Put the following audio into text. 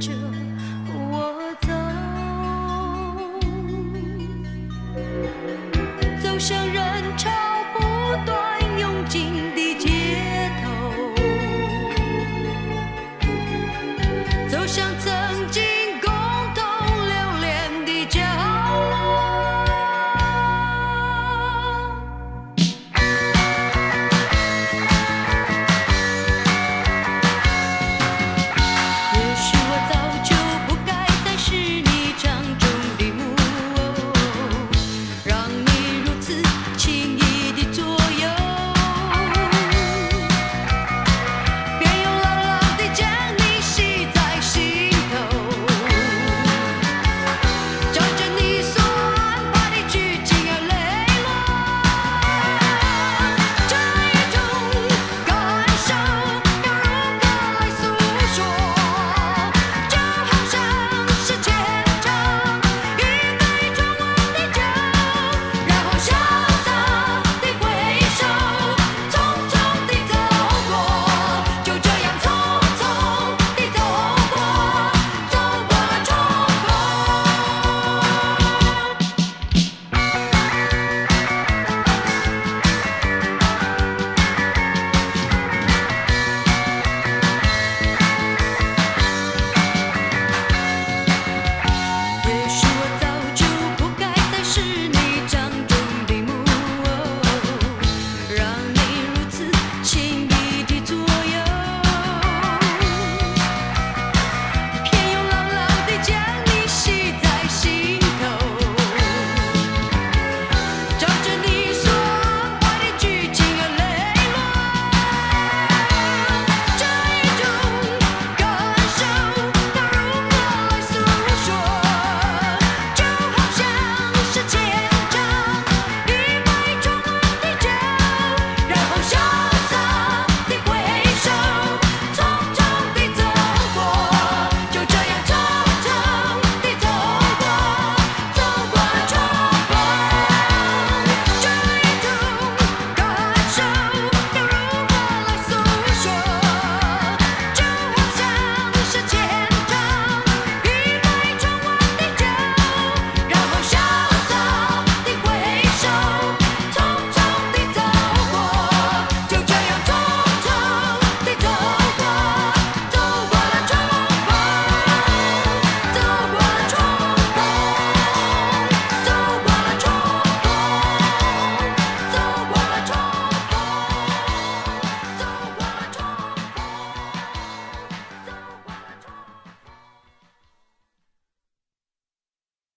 着我走。走向人潮